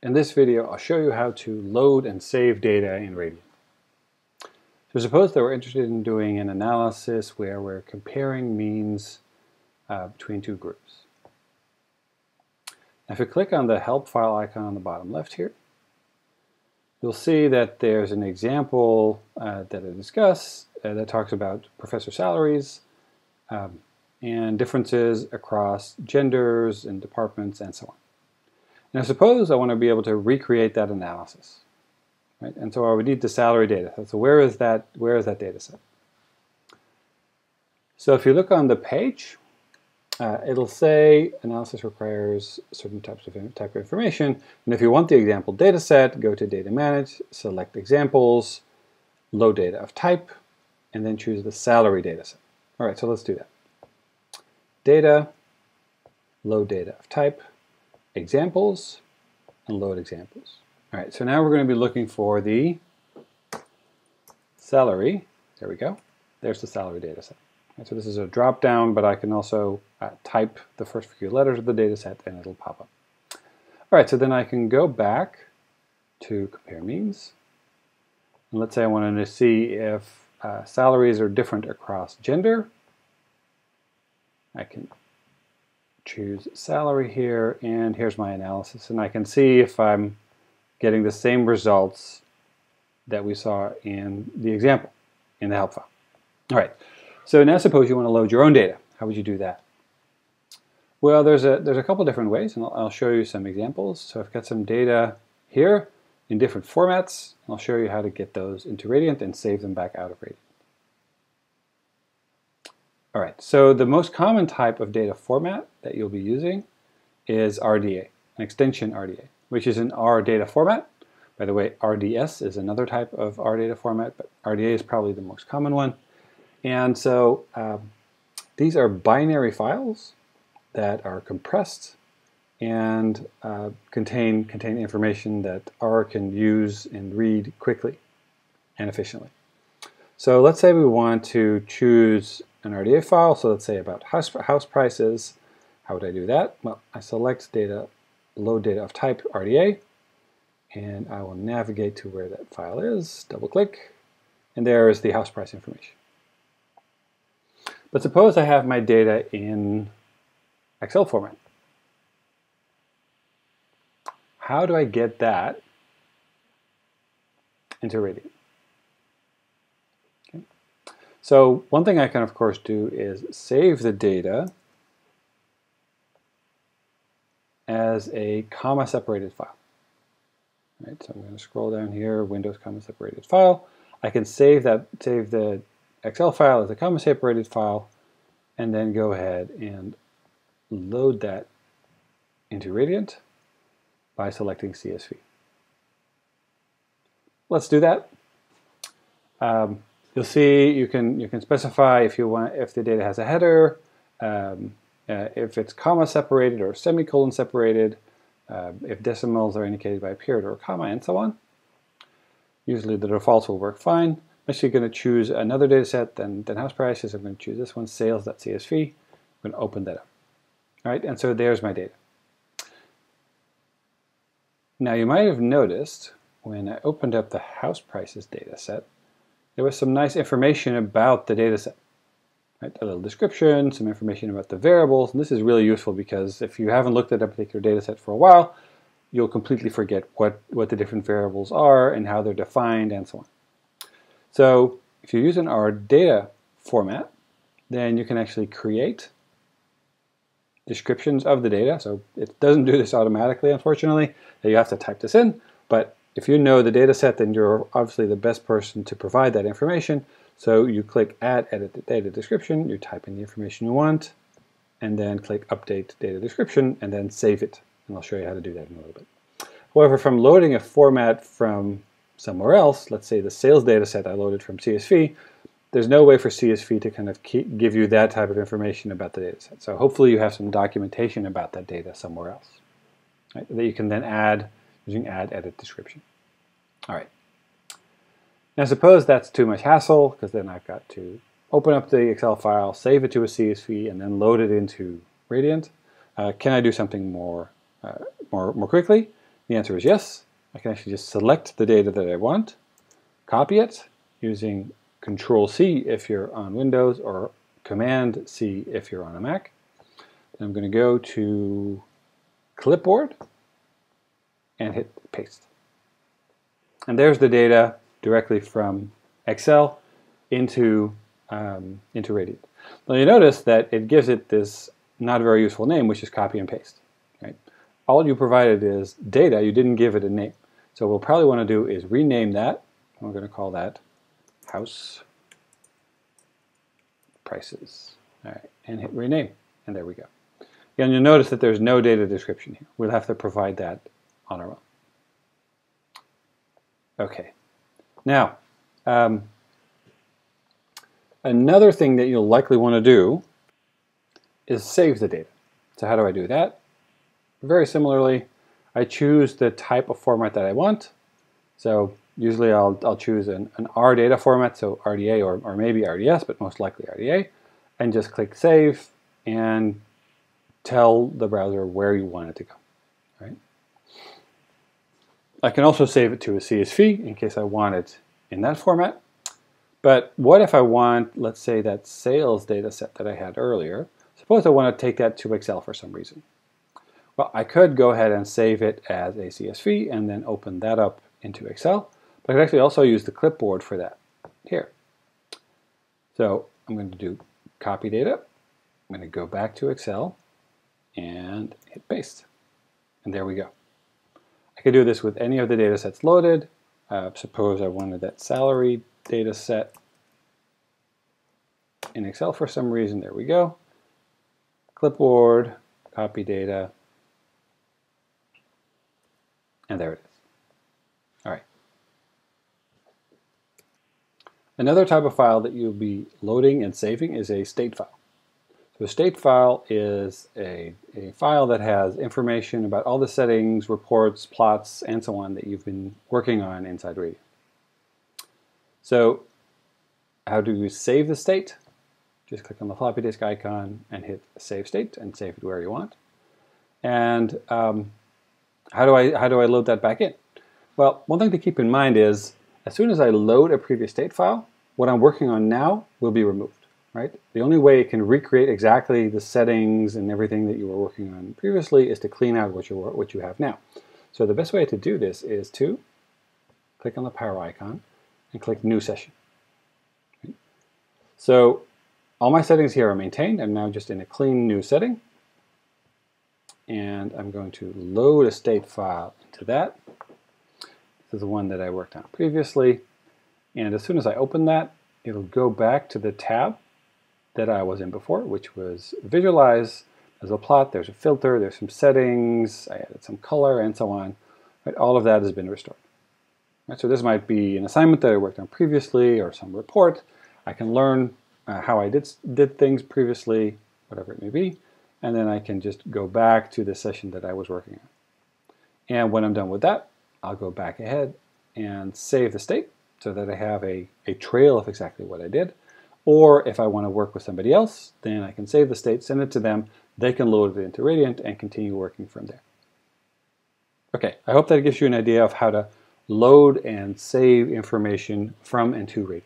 In this video, I'll show you how to load and save data in Radiant. So suppose that we're interested in doing an analysis where we're comparing means uh, between two groups. Now if you click on the help file icon on the bottom left here, you'll see that there's an example uh, that I discuss uh, that talks about professor salaries um, and differences across genders and departments and so on. Now suppose I want to be able to recreate that analysis. Right? And so I would need the salary data. So where is that where is that data set? So if you look on the page, uh, it'll say analysis requires certain types of type of information. And if you want the example data set, go to data manage, select examples, load data of type, and then choose the salary data set. All right, so let's do that. Data, load data of type, examples, and load examples. All right, so now we're going to be looking for the salary. There we go. There's the salary data set. Right, so this is a drop down, but I can also uh, type the first few letters of the data set and it'll pop up. All right, so then I can go back to compare means. And let's say I wanted to see if uh, salaries are different across gender. I can choose salary here, and here's my analysis. And I can see if I'm getting the same results that we saw in the example in the help file. All right, so now suppose you want to load your own data. How would you do that? Well, there's a, there's a couple different ways, and I'll, I'll show you some examples. So I've got some data here in different formats. I'll show you how to get those into Radiant and save them back out of Radiant. All right, so the most common type of data format that you'll be using is RDA, an extension RDA, which is an R data format. By the way, RDS is another type of R data format, but RDA is probably the most common one. And so um, these are binary files that are compressed and uh, contain, contain information that R can use and read quickly and efficiently. So let's say we want to choose an RDA file, so let's say about house, house prices. How would I do that? Well, I select data, load data of type RDA, and I will navigate to where that file is, double click, and there is the house price information. But suppose I have my data in Excel format. How do I get that into Radiant? So one thing I can of course do is save the data as a comma separated file. Right, so I'm going to scroll down here, Windows comma separated file. I can save that save the Excel file as a comma separated file and then go ahead and load that into Radiant by selecting CSV. Let's do that. Um, You'll see you can you can specify if you want if the data has a header, um, uh, if it's comma separated or semicolon separated, uh, if decimals are indicated by a period or a comma, and so on. Usually the defaults will work fine. I'm actually going to choose another data set than, than house prices. I'm going to choose this one, sales.csv. I'm going to open that up. All right, and so there's my data. Now you might have noticed when I opened up the house prices data set there was some nice information about the data set. Right? A little description, some information about the variables, and this is really useful because if you haven't looked at a particular data set for a while, you'll completely forget what, what the different variables are and how they're defined and so on. So if you're using R data format, then you can actually create descriptions of the data. So it doesn't do this automatically, unfortunately. You have to type this in, but if you know the data set, then you're obviously the best person to provide that information. So you click Add Edit the Data Description, you type in the information you want, and then click Update Data Description, and then save it. And I'll show you how to do that in a little bit. However, from loading a format from somewhere else, let's say the sales data set I loaded from CSV, there's no way for CSV to kind of give you that type of information about the data set. So hopefully you have some documentation about that data somewhere else right, that you can then add using add edit description. All right. Now suppose that's too much hassle because then I've got to open up the Excel file, save it to a CSV, and then load it into Radiant. Uh, can I do something more, uh, more, more quickly? The answer is yes. I can actually just select the data that I want, copy it using Control C if you're on Windows or Command C if you're on a Mac. Then I'm going to go to Clipboard and hit paste. And there's the data directly from Excel into, um, into Radiant. Now you notice that it gives it this not very useful name, which is copy and paste. Right? All you provided is data, you didn't give it a name. So what we'll probably want to do is rename that. We're going to call that house prices. All right, and hit rename, and there we go. And you'll notice that there's no data description here. We'll have to provide that on our own. Okay, now um, another thing that you'll likely want to do is save the data. So how do I do that? Very similarly, I choose the type of format that I want. So usually I'll, I'll choose an, an R data format, so RDA or, or maybe RDS, but most likely RDA, and just click Save and tell the browser where you want it to go. Right? I can also save it to a CSV in case I want it in that format. But what if I want, let's say, that sales data set that I had earlier, Suppose I want to take that to Excel for some reason. Well, I could go ahead and save it as a CSV and then open that up into Excel, but I could actually also use the clipboard for that here. So I'm going to do copy data. I'm going to go back to Excel and hit paste. And there we go. Could do this with any of the data sets loaded. Uh, suppose I wanted that salary data set in Excel for some reason. There we go clipboard, copy data, and there it is. All right. Another type of file that you'll be loading and saving is a state file. So a state file is a, a file that has information about all the settings, reports, plots, and so on that you've been working on inside Radiant. So how do you save the state? just click on the floppy disk icon and hit save state and save it where you want. And um, how do I how do I load that back in? Well, one thing to keep in mind is as soon as I load a previous state file, what I'm working on now will be removed. Right? The only way it can recreate exactly the settings and everything that you were working on previously is to clean out what you what you have now. So the best way to do this is to click on the power icon and click New Session. So all my settings here are maintained. I'm now just in a clean new setting. And I'm going to load a state file into that. This is the one that I worked on previously. And as soon as I open that, it'll go back to the tab that I was in before, which was visualize. There's a plot, there's a filter, there's some settings, I added some color and so on. Right, all of that has been restored. Right, so this might be an assignment that I worked on previously or some report. I can learn uh, how I did, did things previously, whatever it may be, and then I can just go back to the session that I was working on. And when I'm done with that, I'll go back ahead and save the state so that I have a, a trail of exactly what I did. Or if I want to work with somebody else, then I can save the state, send it to them, they can load it into Radiant and continue working from there. Okay, I hope that gives you an idea of how to load and save information from and to Radiant.